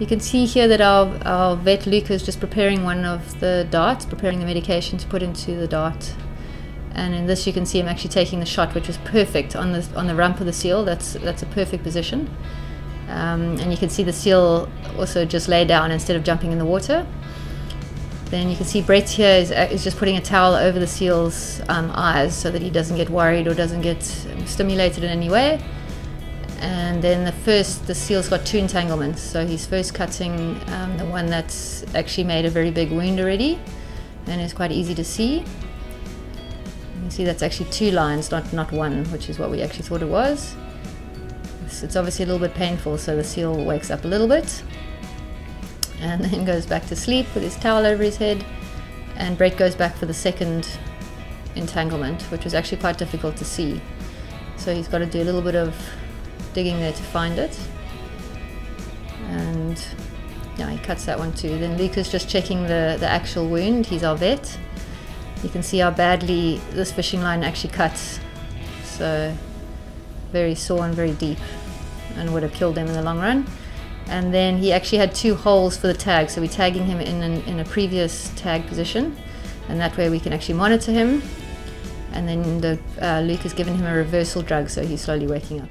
You can see here that our, our vet Luca is just preparing one of the darts, preparing the medication to put into the dart. And in this you can see him actually taking the shot, which was perfect on the, on the rump of the seal. That's, that's a perfect position. Um, and you can see the seal also just lay down instead of jumping in the water. Then you can see Brett here is, uh, is just putting a towel over the seal's um, eyes so that he doesn't get worried or doesn't get stimulated in any way. And then the first, the seal's got two entanglements. So he's first cutting um, the one that's actually made a very big wound already and it's quite easy to see. You can see that's actually two lines, not, not one, which is what we actually thought it was. It's, it's obviously a little bit painful, so the seal wakes up a little bit and then goes back to sleep with his towel over his head. And Brett goes back for the second entanglement, which was actually quite difficult to see. So he's got to do a little bit of digging there to find it. And yeah, he cuts that one too. Then Luke is just checking the, the actual wound. He's our vet. You can see how badly this fishing line actually cuts. So very sore and very deep and would have killed them in the long run. And then he actually had two holes for the tag, so we're tagging him in, an, in a previous tag position, and that way we can actually monitor him. And then the, uh, Luke has given him a reversal drug, so he's slowly waking up.